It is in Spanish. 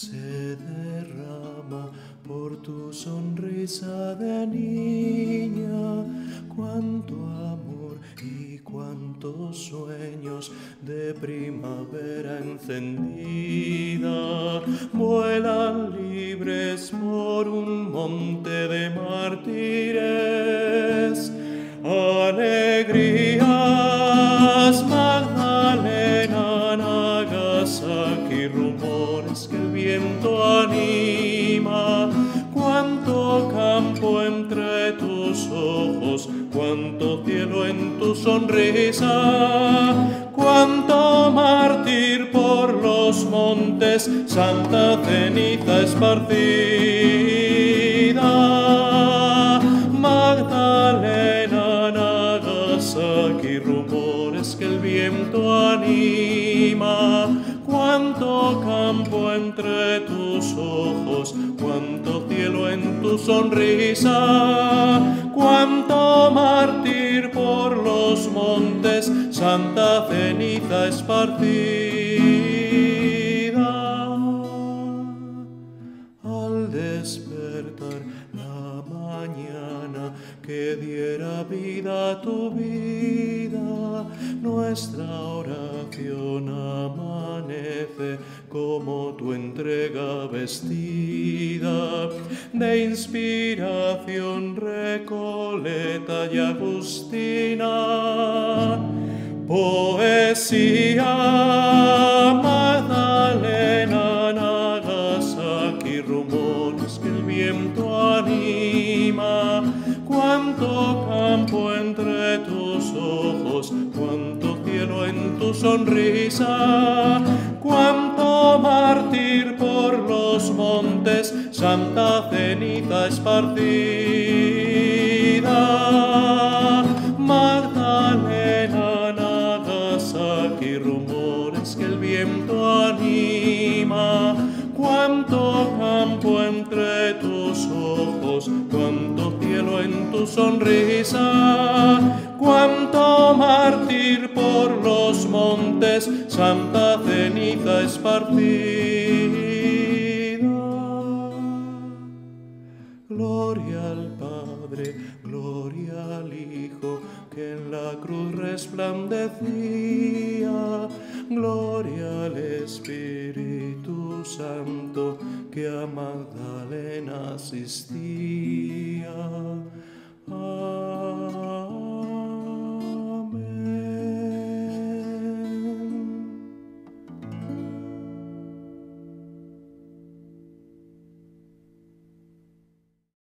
se derrama por tu sonrisa de niña. Cuánto amor y cuántos sueños de primavera encendida vuelan libres por un monte de mártires. Alegría. Anima. Cuánto campo entre tus ojos, cuánto cielo en tu sonrisa, cuánto mártir por los montes, santa ceniza esparcida. Magdalena, Nagasaki, rumores que el viento anima. Cuánto campo entre tus ojos, cuánto cielo en tu sonrisa, cuánto mártir por los montes, santa ceniza esparcida. Que diera vida a tu vida, nuestra oración amanece como tu entrega vestida de inspiración recoleta y agustina. Poesía, Cuánto campo entre tus ojos, cuánto cielo en tu sonrisa, cuánto mártir por los montes, santa ceniza esparcida. Magdalena, Nagasaki, rumores que el viento anima. Cuánto campo tu sonrisa, cuánto mártir por los montes, santa ceniza esparcida. Gloria al Padre, gloria al Hijo, que en la cruz resplandecía. Gloria al Espíritu Santo, que a Magdalena asistía. Oh.